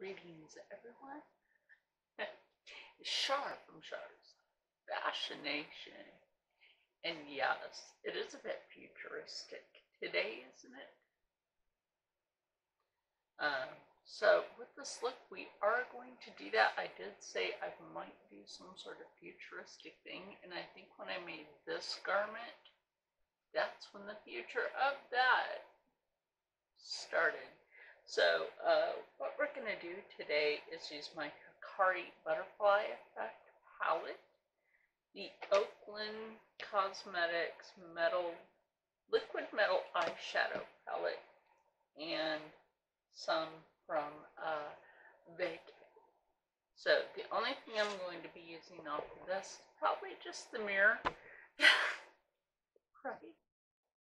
Greetings, everyone. It's Char from Char's Fashion Nation. And yes, it is a bit futuristic today, isn't it? Um, so with this look, we are going to do that. I did say I might do some sort of futuristic thing, and I think when I made this garment, that's when the future of that started. So uh, what we're going to do today is use my Hikari Butterfly Effect palette, the Oakland Cosmetics Metal Liquid Metal Eyeshadow palette, and some from uh, Vacay. So the only thing I'm going to be using off of this is probably just the mirror. right.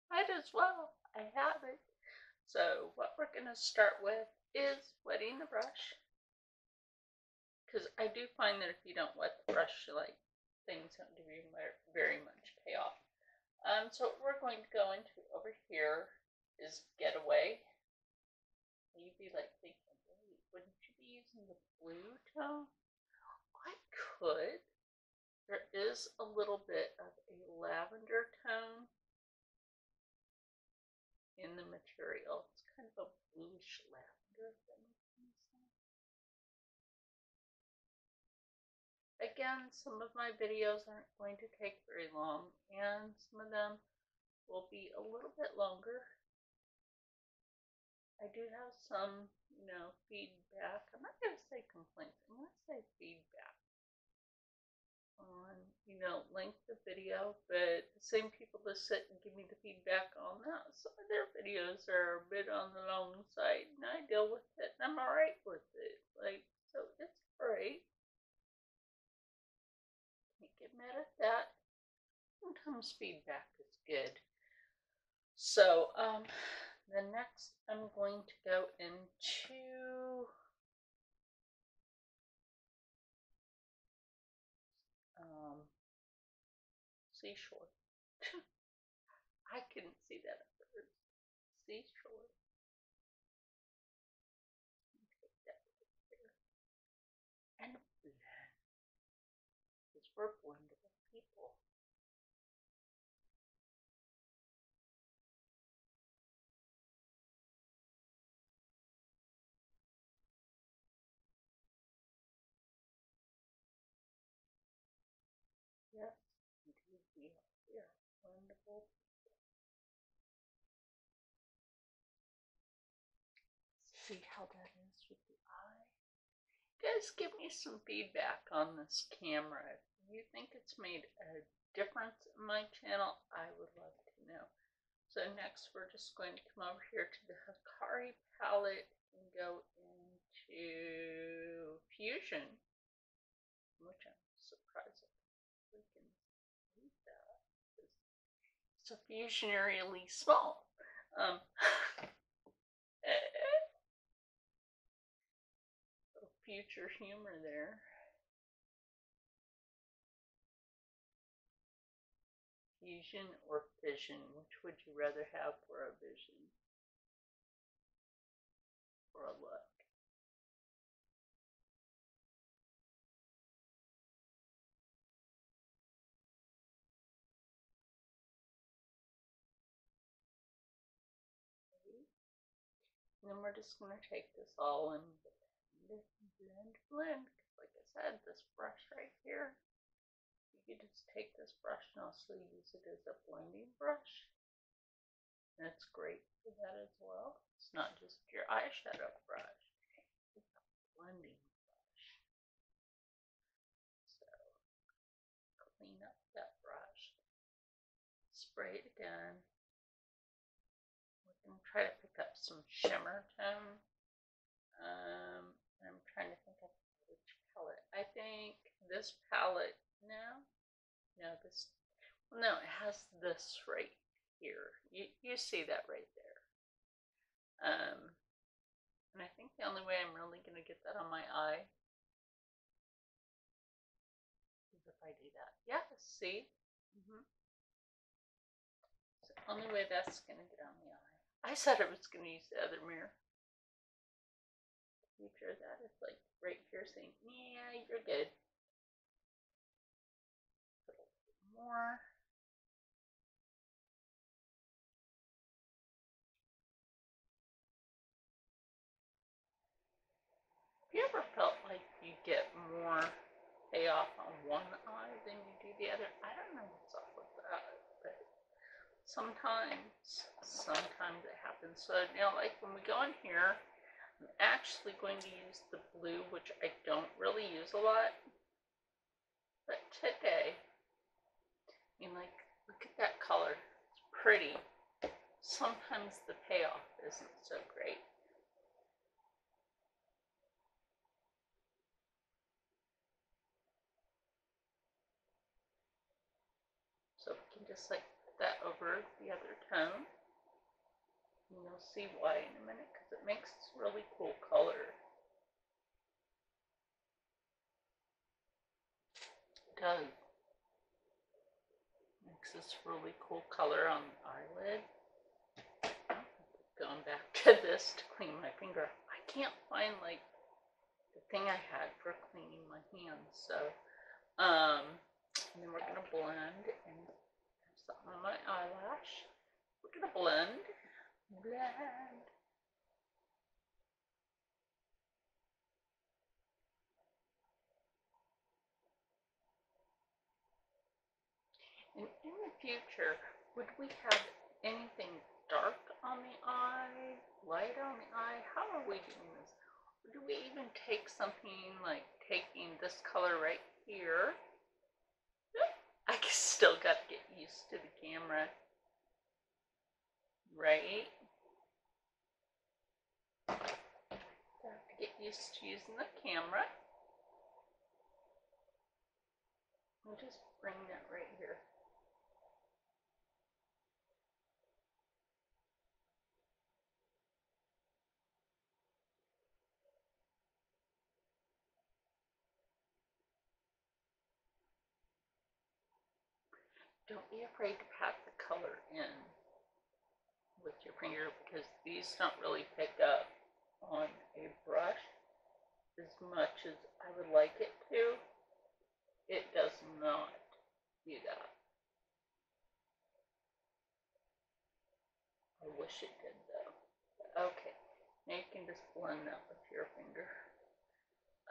Might as well. I have it. So what we're going to start with is wetting the brush. Because I do find that if you don't wet the brush, like things don't do very much pay off. Um, so what we're going to go into over here is Getaway. You'd be like thinking, wait, wouldn't you be using the blue tone? I could. There is a little bit of a lavender tone in the material. It's kind of a bluish lavender. Again, some of my videos aren't going to take very long, and some of them will be a little bit longer. I do have some, you know, feedback. I'm not going to say complaints. I'm going to say feedback on, you know, length of video, but the same people that sit and give me the feedback on that, some of their videos are a bit on the long side, and I deal with it, and I'm alright with it. Like, so it's great. Can't get mad at that. Sometimes feedback is good. So, um, the next I'm going to go into seashore. I couldn't see that at first. Seashore. Take that right there. And blend. Because we're blendable people. Yes, indeed we are. We are wonderful people. See how that is with the eye. Guys, give me some feedback on this camera. If you think it's made a difference in my channel, I would love to know. So next we're just going to come over here to the Hikari palette and go into Fusion, which I'm surprised we can read that. It's a fusionarily small. Um, future humor there. Fusion or fission? Which would you rather have for a vision? Or a look? Then we're just going to take this all and blend, blend, blend. Like I said, this brush right here, you could just take this brush and also use it as a blending brush. And it's great for that as well. It's not just your eyeshadow brush, it's a blending brush. So, clean up that brush, spray it again, and try to pick up some shimmer tone. Um, I'm trying to think of which palette. I think this palette, no, no, this, well, no, it has this right here. You, you see that right there. Um, and I think the only way I'm really going to get that on my eye is if I do that. Yeah, see? Mm -hmm. The only way that's going to get on the eye. I said I was going to use the other mirror. You future that is like right here saying, yeah, you're good. More. Have you ever felt like you get more payoff on one eye than you do the other? I don't know what's up with that, but sometimes, sometimes it happens. So, know, like when we go in here, I'm actually going to use the blue, which I don't really use a lot. But today, I mean, like, look at that color. It's pretty. Sometimes the payoff isn't so great. So we can just like that over the other tone. And you'll see why in a minute because it makes this really cool color. It does. Makes this really cool color on the eyelid. Going back to this to clean my finger. I can't find like the thing I had for cleaning my hands. So, um, and then we're gonna blend and something on my eyelash. We're gonna blend, blend. And in the future, would we have anything dark on the eye, light on the eye? How are we doing this? Or do we even take something like taking this color right here? I still got to get used to the camera. Right? To get used to using the camera. I'll just bring that right here. Don't be afraid to pat the color in with your finger because these don't really pick up on a brush as much as I would like it to. It does not do that. I wish it did though. Okay, now you can just blend that with your finger.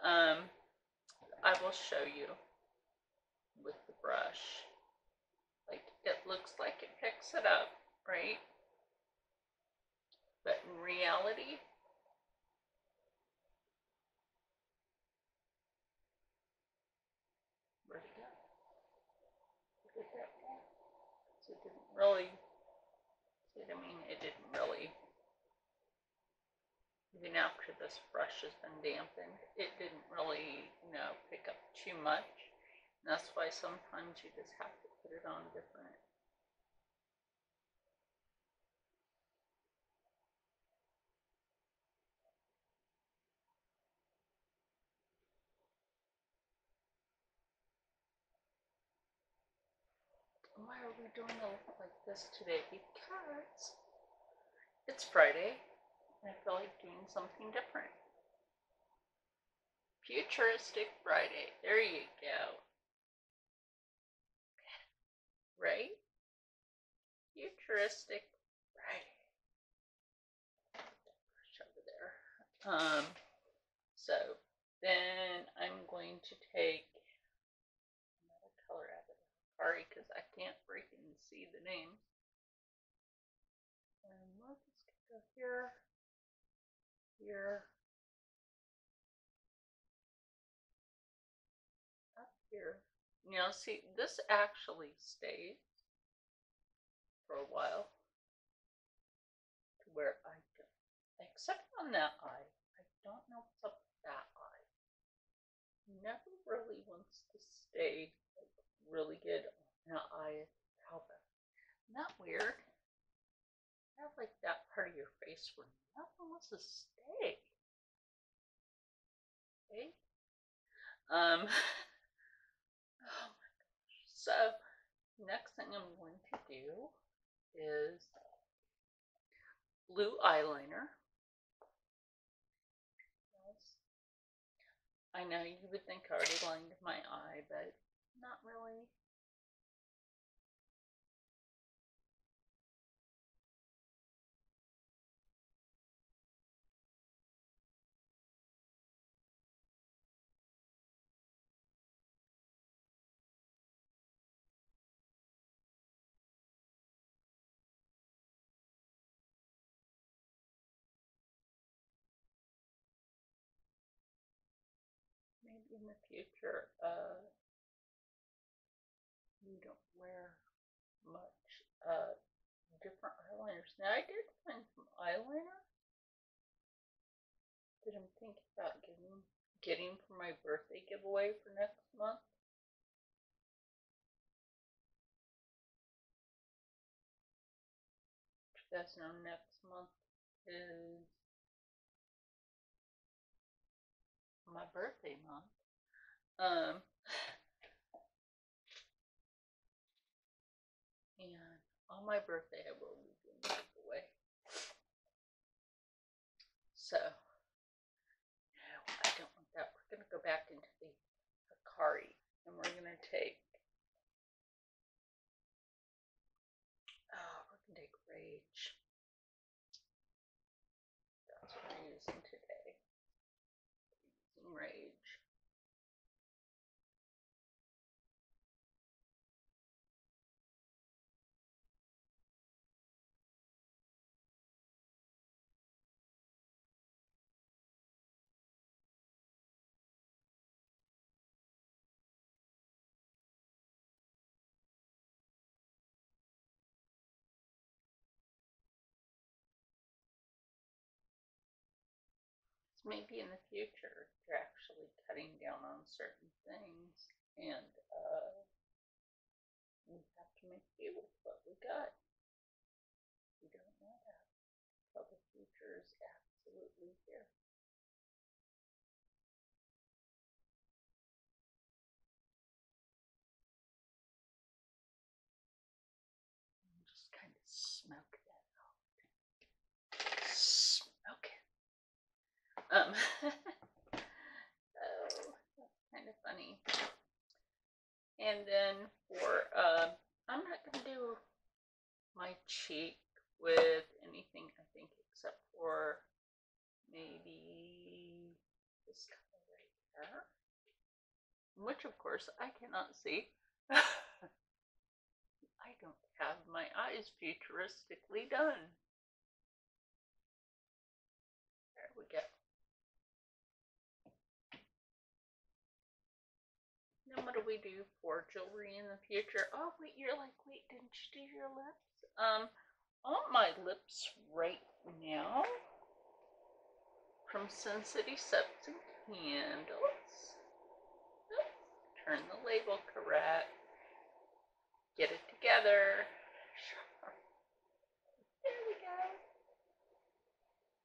Um, I will show you with the brush. It looks like it picks it up, right? But in reality, where'd it go? Did that go? So it didn't really, I mean? It didn't really, even after this brush has been dampened, it didn't really, you know, pick up too much. And that's why sometimes you just have to put it on different. Why are we doing look like this today? Because it's Friday and I feel like doing something different. Futuristic Friday. There you go. Right? Futuristic. Brush over there. Um, so then I'm going to take another color out of. Sorry, because I can't freaking see the name. And just go here, here, here. Now, see, this actually stays for a while to where I don't, except on that eye. I don't know what's up with that eye. Never really wants to stay like, really good on that eye. Alba. Isn't that weird? Have like that part of your face where nothing wants to stay. Okay. Um. So, next thing I'm going to do is blue eyeliner. I know you would think I already lined my eye, but not really. In the future, uh, you don't wear much uh, different eyeliners. Now, I did find some eyeliner that I'm thinking about getting, getting for my birthday giveaway for next month. You guys next month is my birthday month. Um, and on my birthday, I will be doing a giveaway. So, maybe in the future they're actually cutting down on certain things and uh, we have to make do with what we got. We don't know that. So the future is absolutely here. And Just kind of smoke that out. Smoke it. Um, oh, kind of funny. And then for, uh, I'm not gonna do my cheek with anything, I think, except for maybe this color right there, which of course I cannot see. I don't have my eyes futuristically done. There we go. Then what do we do for jewelry in the future? Oh wait, you're like, wait, didn't you do your lips? Um, on my lips right now from Sin City Subs and Candles. Oops, Turn the label correct. Get it together. There we go.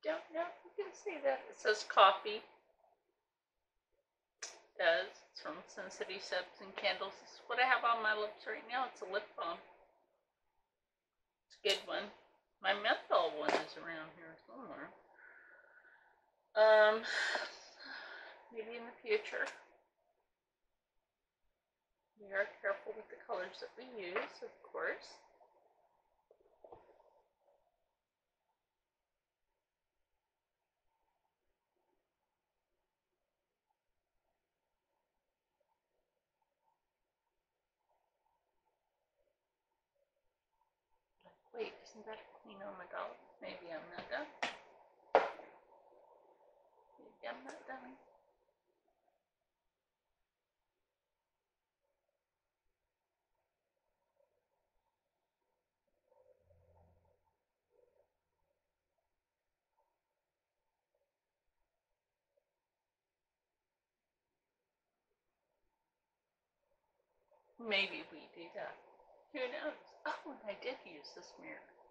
Don't know if you can see that. It says coffee does. It's from Sin City Subs and Candles. This is what I have on my lips right now. It's a lip balm. It's a good one. My menthol one is around here somewhere. Um, maybe in the future. We are careful with the colors that we use, of course. Wait, isn't that queen on? Maybe I'm not done. Maybe I'm not done. Maybe we do that. Uh, who knows? Oh, I did use this mirror.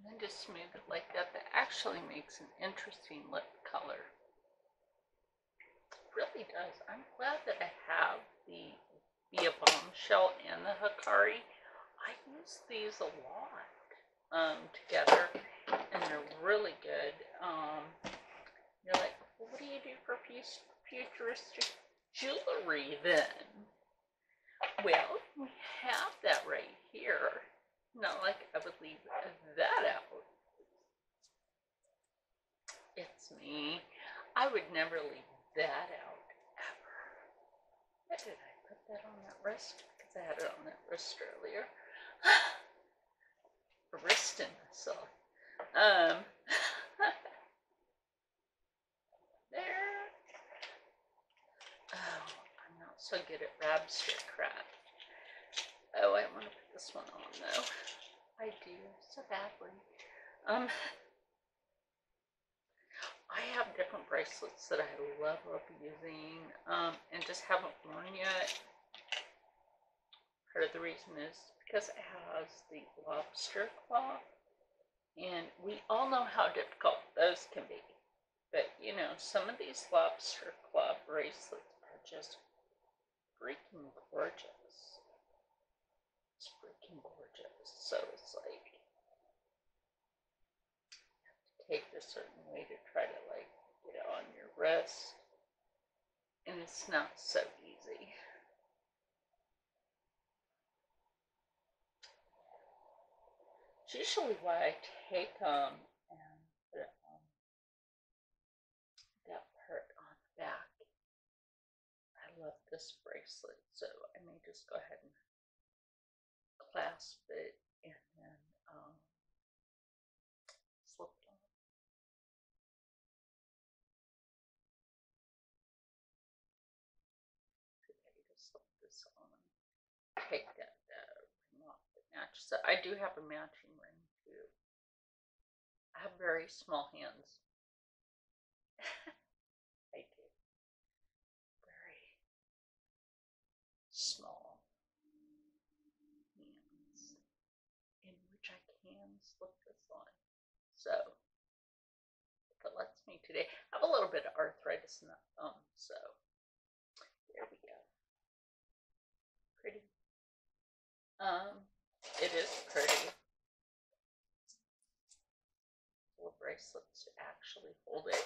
And then just smooth it like that. That actually makes an interesting lip color. It really does. I'm glad that I have the Via Bombshell and the Hikari. I use these a lot. um, together, and they're really good. Um, you're like, well, what do you do for futuristic jewelry then? Well, we have that right here. Not like I would leave that out. It's me. I would never leave that out ever. Why did I put that on that wrist? Because I had it on that wrist earlier. Wristing myself. Um. there. Oh, I'm not so good at Rabster crap. Oh, I want to put this one on though. I do so badly. Um. I have different bracelets that I love, love using, um, and just haven't worn yet. Part of the reason is because it has the lobster claw, and we all know how difficult those can be. But you know, some of these lobster claw bracelets are just freaking gorgeous. It's freaking gorgeous. So it's like take a certain way to try to like get it And it's not so easy. It's usually why I take them and put it on that part on the back. I love this bracelet, so I may just go ahead and clasp it just this on. Take that uh, ring off that matches. So I do have a matching ring too. I have very small hands. I do. Very small hands in which I can slip this on. So, if it lets me today, I have a little bit of arthritis in the thumb, so there we go. Pretty. Um, it is pretty. Little bracelets to actually hold it.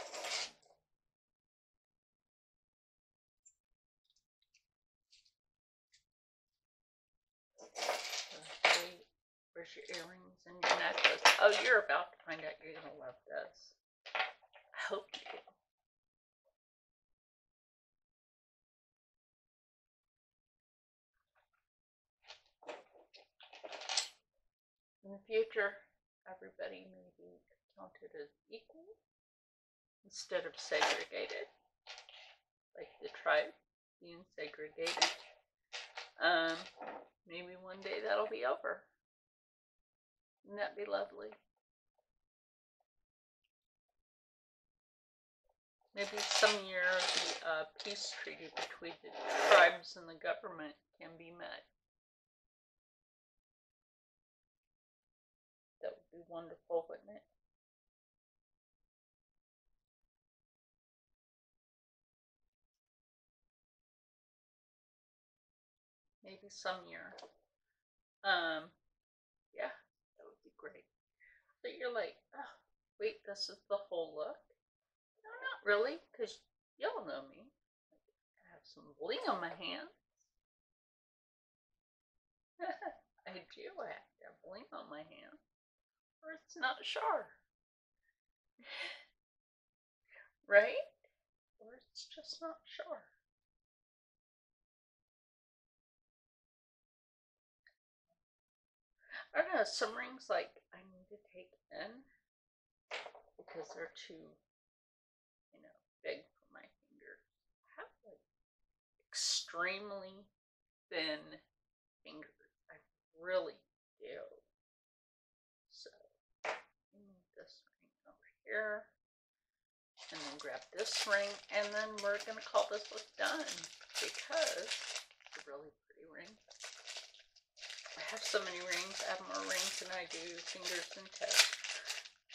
Okay, Where's your earrings and your necklace? Oh, you're about to find out you're gonna love this. I hope you In the future, everybody may be counted as equal instead of segregated, like the tribe being segregated. Um, maybe one day that'll be over. Wouldn't that be lovely? Maybe some year the uh, peace treaty between the tribes and the government can be met. Wonderful, wouldn't it? Maybe some year. Um, yeah, that would be great. But you're like, oh, wait, this is the whole look? No, not really, because y'all know me. I have some bling on my hands. I do. Have have bling on my hand, or it's not sharp. right? Or it's just not sharp. I don't know. Some rings like I need to take in because they're too, you know, big for my fingers. I have like extremely thin fingers. I really do. So I move this ring over here. And then grab this ring, and then we're gonna call this look done because it's a really pretty ring. I have so many rings. I have more rings than I do fingers and toes.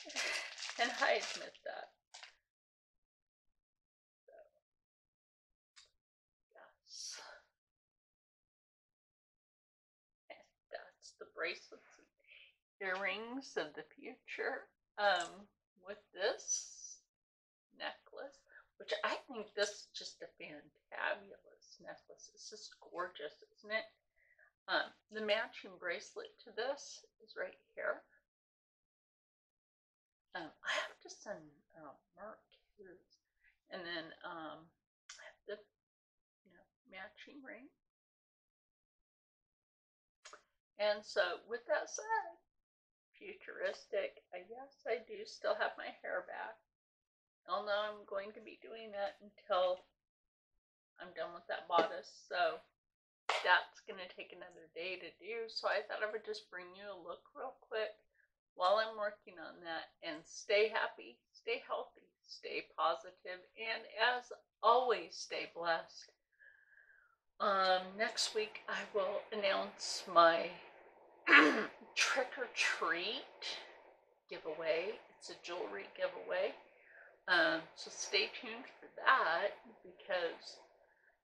And I admit that. So, yes. And that's the bracelets. earrings of the future um, with this necklace, which I think this is just a fantabulous necklace. It's just gorgeous, isn't it? Um, the matching bracelet to this is right here. Um, I have to send uh, Mark his, and then um, I have the you know matching ring. And so, with that said, futuristic. I guess I do still have my hair back. Although I'm going to be doing that until I'm done with that bodice. So that's going to take another day to do. So I thought I would just bring you a look real quick while I'm working on that and stay happy, stay healthy, stay positive, and as always, stay blessed. Um, next week I will announce my trick or treat giveaway. It's a jewelry giveaway. Um, so stay tuned for that because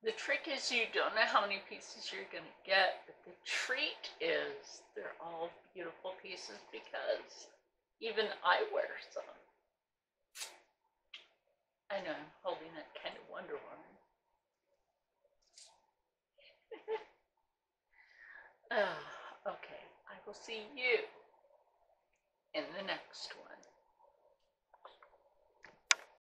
the trick is you don't know how many pieces you're going to get, but the treat is they're all beautiful pieces because even I wear some. I know I'm holding that kind of Wonder Woman. Ah, okay, will see you in the next one.